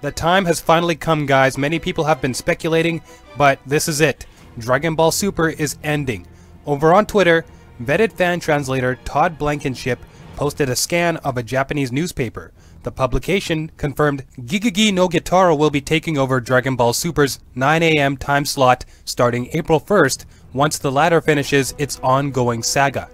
The time has finally come, guys. Many people have been speculating, but this is it. Dragon Ball Super is ending. Over on Twitter, vetted fan translator Todd Blankenship posted a scan of a Japanese newspaper. The publication confirmed GeGeGe no Kitaro will be taking over Dragon Ball Super's 9am time slot starting April 1st once the latter finishes its ongoing saga.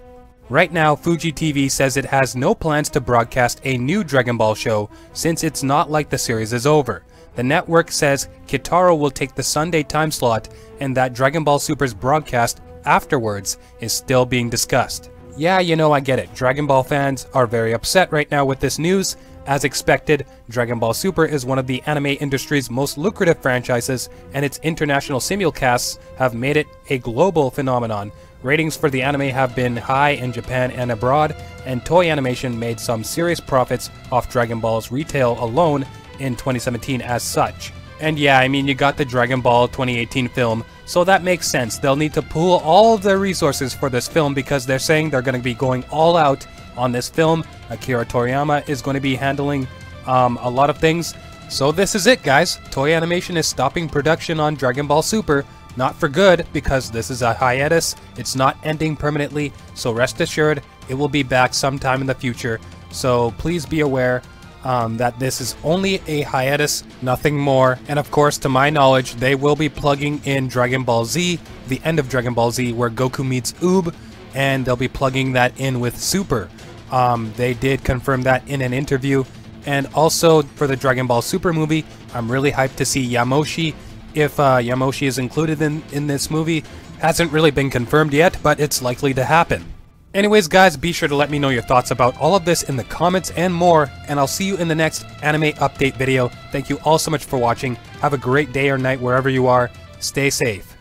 Right now, Fuji TV says it has no plans to broadcast a new Dragon Ball show since it's not like the series is over. The network says Kitaro will take the Sunday time slot and that Dragon Ball Super's broadcast afterwards is still being discussed. Yeah, you know, I get it. Dragon Ball fans are very upset right now with this news. As expected, Dragon Ball Super is one of the anime industry's most lucrative franchises, and its international simulcasts have made it a global phenomenon. Ratings for the anime have been high in Japan and abroad, and Toei Animation made some serious profits off Dragon Ball's retail alone in 2017 as such. And yeah, I mean, you got the Dragon Ball 2018 film, so that makes sense. They'll need to pool all of their resources for this film because they're saying they're going to be going all out on this film. Akira Toriyama is going to be handling um, a lot of things. So this is it, guys. Toei Animation is stopping production on Dragon Ball Super. Not for good, because this is a hiatus. It's not ending permanently, so rest assured, it will be back sometime in the future. So please be aware um, that this is only a hiatus, nothing more. And of course, to my knowledge, they will be plugging in Dragon Ball Z, the end of Dragon Ball Z, where Goku meets Oob, and they'll be plugging that in with Super. Um, they did confirm that in an interview. And also for the Dragon Ball Super movie, I'm really hyped to see Yamoshi. If uh, Yamoshi is included in, in this movie, hasn't really been confirmed yet, but it's likely to happen. Anyways, guys, be sure to let me know your thoughts about all of this in the comments and more, and I'll see you in the next anime update video. Thank you all so much for watching. Have a great day or night wherever you are. Stay safe.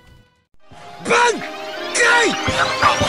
Bang! Gay!